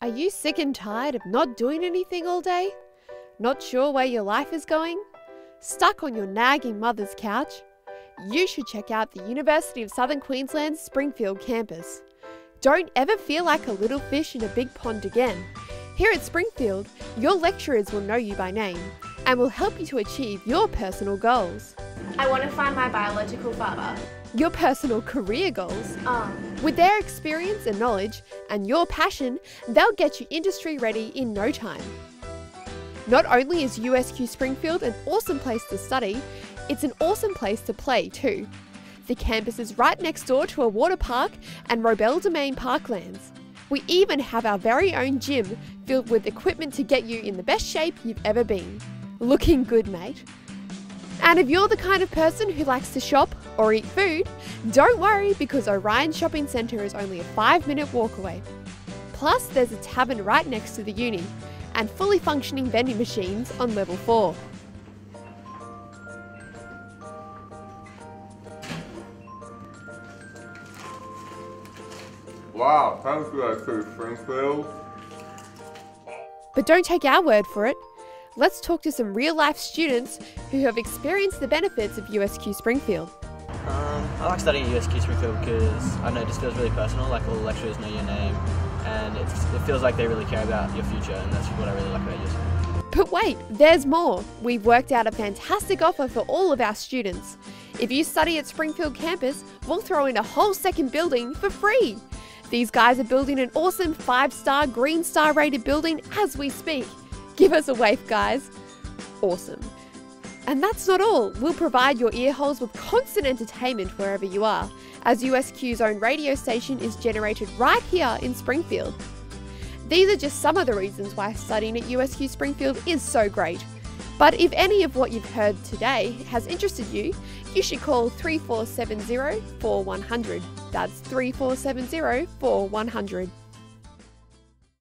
Are you sick and tired of not doing anything all day? Not sure where your life is going? Stuck on your nagging mother's couch? You should check out the University of Southern Queensland's Springfield campus. Don't ever feel like a little fish in a big pond again. Here at Springfield, your lecturers will know you by name and will help you to achieve your personal goals. I want to find my biological father. Your personal career goals. Um, With their experience and knowledge and your passion, they'll get you industry ready in no time. Not only is USQ Springfield an awesome place to study, it's an awesome place to play too. The campus is right next door to a water park and Robelle Domain Parklands. We even have our very own gym filled with equipment to get you in the best shape you've ever been. Looking good, mate. And if you're the kind of person who likes to shop or eat food, don't worry because Orion Shopping Centre is only a five minute walk away. Plus, there's a tavern right next to the uni and fully functioning vending machines on level 4. Wow, thanks for that too, Springfield. But don't take our word for it. Let's talk to some real life students who have experienced the benefits of USQ Springfield. Um, I like studying at USQ Springfield because I know, it just feels really personal. Like all the lecturers know your name, and it feels like they really care about your future, and that's what I really like about USQ. But wait, there's more. We've worked out a fantastic offer for all of our students. If you study at Springfield campus, we'll throw in a whole second building for free. These guys are building an awesome five star Green Star rated building as we speak. Give us a wave, guys. Awesome. And that's not all. We'll provide your earholes with constant entertainment wherever you are, as USQ's own radio station is generated right here in Springfield. These are just some of the reasons why studying at USQ Springfield is so great. But if any of what you've heard today has interested you, you should call 3470 4100. That's 3470 4100.